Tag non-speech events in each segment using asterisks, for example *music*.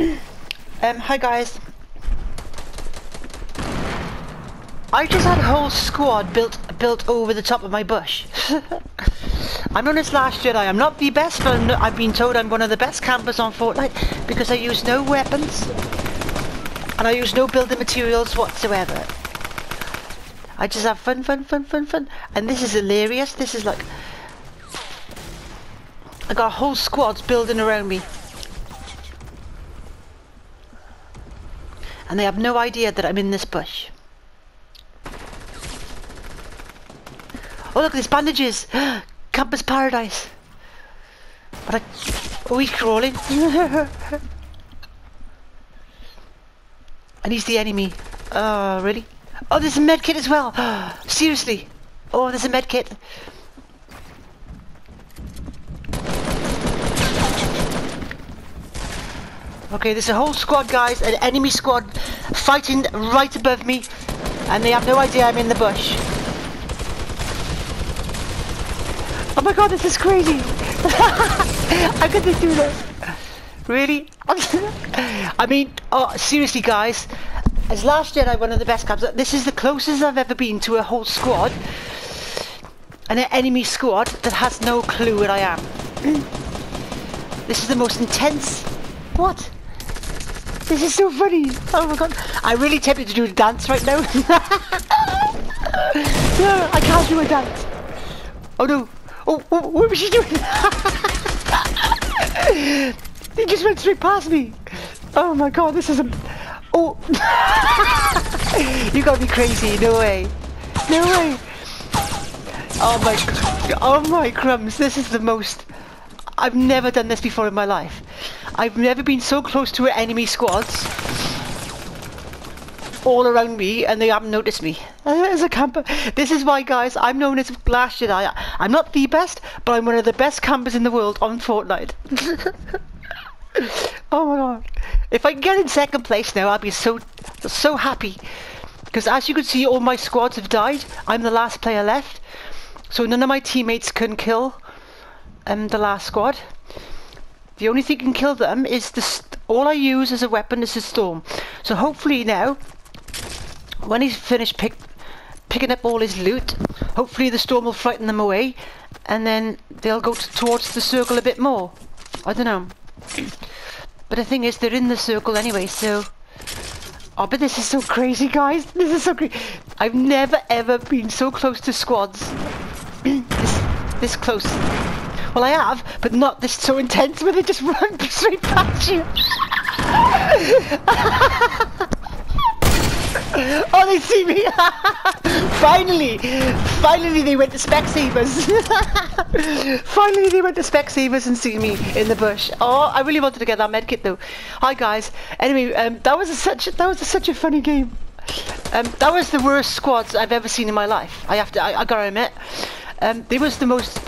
Um, hi guys. I just had a whole squad built built over the top of my bush. *laughs* I'm known as Last Jedi. I'm not the best, but I've been told I'm one of the best campers on Fortnite because I use no weapons and I use no building materials whatsoever. I just have fun, fun, fun, fun, fun, and this is hilarious. This is like I got whole squads building around me. And they have no idea that I'm in this bush. Oh look, there's bandages! *gasps* Campus paradise! But I... Oh, crawling. *laughs* and he's the enemy. Oh, really? Oh, there's a med kit as well! *gasps* Seriously! Oh, there's a med Okay, there's a whole squad, guys, an enemy squad fighting right above me, and they have no idea I'm in the bush. Oh my god, this is crazy! *laughs* How could they do this? Really? *laughs* I mean, oh, seriously, guys, as Last Jedi, one of the best cabs, this is the closest I've ever been to a whole squad, and an enemy squad that has no clue where I am. *clears throat* This is the most intense. What? This is so funny. Oh my god. I'm really tempted to do a dance right now. *laughs* no, I can't do a dance. Oh no. Oh, oh what was she doing? *laughs* he just went straight past me. Oh my god, this is a... Oh. *laughs* you gotta be crazy. No way. No way. Oh my... Oh my crumbs. This is the most... I've never done this before in my life. I've never been so close to enemy squads all around me and they haven't noticed me. *laughs* As a camper, this is why guys, I'm known as Last Jedi. I'm not the best, but I'm one of the best campers in the world on Fortnite. *laughs* oh my god. If I get in second place now, I'll be so, so happy. Because as you can see, all my squads have died. I'm the last player left. So none of my teammates can kill um, the last squad. The only thing can kill them is the all I use as a weapon is the storm. So hopefully now, when he's finished pick, picking up all his loot, hopefully the storm will frighten them away, and then they'll go towards the circle a bit more. I don't know. But the thing is, they're in the circle anyway, so. Oh, but this is so crazy, guys. This is so crazy. I've never ever been so close to squads. *clears throat* this, this close. Well, I have, but not this so intense where they just *laughs* run straight past you. *laughs* oh, they see me! *laughs* finally! Finally they went to Specsavers! finally they went to Specsavers and see me in the bush. Oh, I really wanted to get that medkit though. Hi guys. Anyway, um, that was a, such that was a, such a funny game. Um, that was the worst squads I've ever seen in my life. I have to, I, I gotta admit. Um, they was the most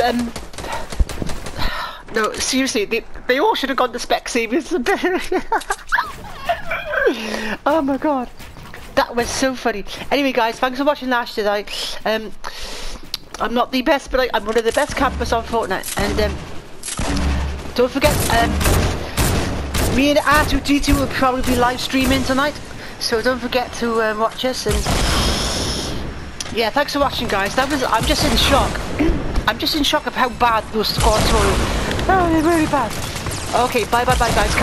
um, no, seriously, they, they all should have gone to Spec Specsavers. *laughs* oh my god. That was so funny. Anyway, guys, thanks for watching Last Jedi. Um, I'm not the best, but I, am one of the best campers on Fortnite. And um, don't forget, um, me and R2D2 will probably be live streaming tonight. So don't forget to um, watch us. And yeah, thanks for watching, guys. That was I'm just in shock. *clears throat* I'm just in shock of how bad those squads were. Oh, they're really bad. Okay, bye bye bye guys.